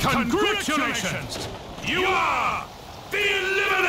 Congratulations! You are the Eliminator!